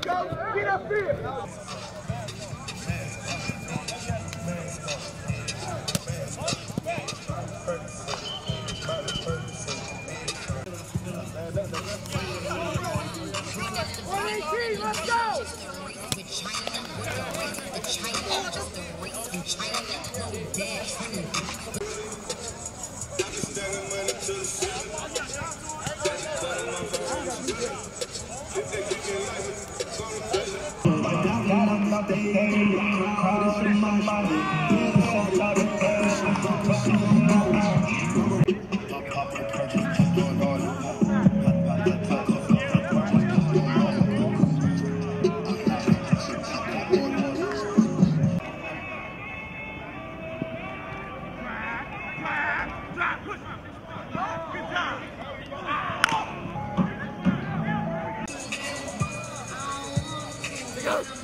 go. Get up All the. This man is simple. Back and right. Hey,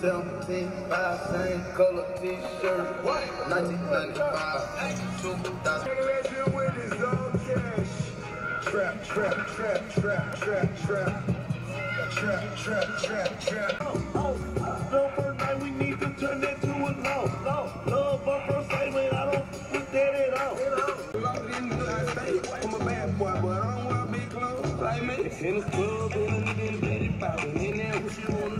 Seventeen, five, same color t-shirt. Nineteen ninety-five, two thousand. Trap, trap, trap, trap, trap, trap. Trap, trap, trap, trap. No first night, we need to turn that to a love. Love, love, but first night, when I don't put that at all. I'm a bad boy, but in the club, and I'm getting ready minute, probably in there, what you want?